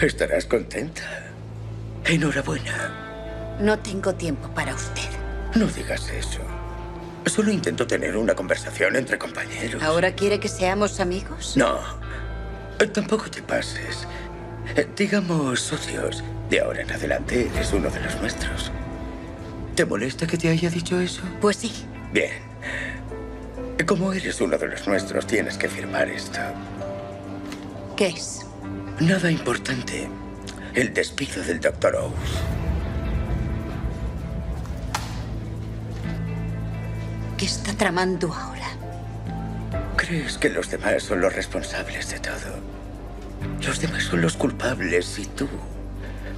Estarás contenta. Enhorabuena. No tengo tiempo para usted. No digas eso. Solo intento tener una conversación entre compañeros. ¿Ahora quiere que seamos amigos? No. Tampoco te pases. Eh, Digamos socios. De ahora en adelante eres uno de los nuestros. ¿Te molesta que te haya dicho eso? Pues sí. Bien. Como eres uno de los nuestros, tienes que firmar esto. ¿Qué es? Nada importante. El despido del Dr. Ows. ¿Qué está tramando ahora? Crees que los demás son los responsables de todo. Los demás son los culpables y tú,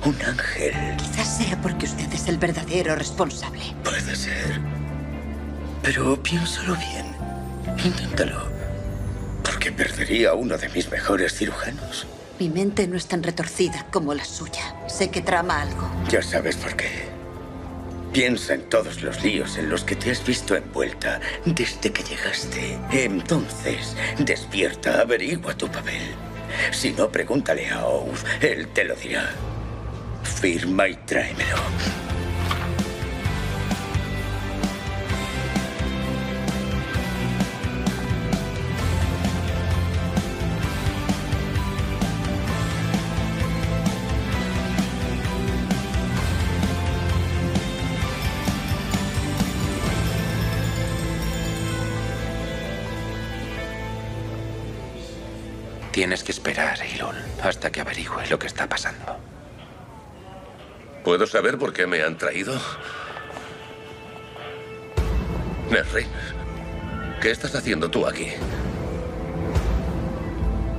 un ángel. Quizás sea porque usted es el verdadero responsable. Puede ser. Pero piénsalo bien. Inténtalo. Porque perdería a uno de mis mejores cirujanos. Mi mente no es tan retorcida como la suya. Sé que trama algo. Ya sabes por qué. Piensa en todos los líos en los que te has visto envuelta desde que llegaste. Entonces, despierta, averigua tu papel. Si no, pregúntale a Oath. Él te lo dirá. Firma y tráemelo. Tienes que esperar, Eilon, hasta que averigüe lo que está pasando. ¿Puedo saber por qué me han traído? Nerrin, ¿qué estás haciendo tú aquí?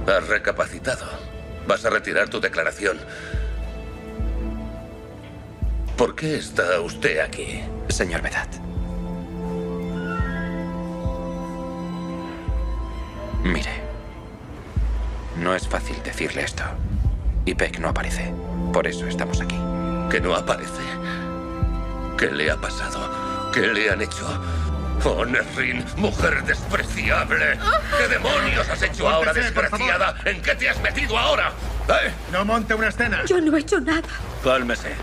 Has recapacitado. Vas a retirar tu declaración. ¿Por qué está usted aquí? Señor Vedat. Mire. No es fácil decirle esto. Y Peck no aparece. Por eso estamos aquí. ¿Que no aparece? ¿Qué le ha pasado? ¿Qué le han hecho? Oh, Nerrin, mujer despreciable. Ah. ¿Qué demonios has hecho ahora, despreciada? ¿En qué te has metido ahora? ¿Eh? No monte una escena. Yo no he hecho nada. Cálmese.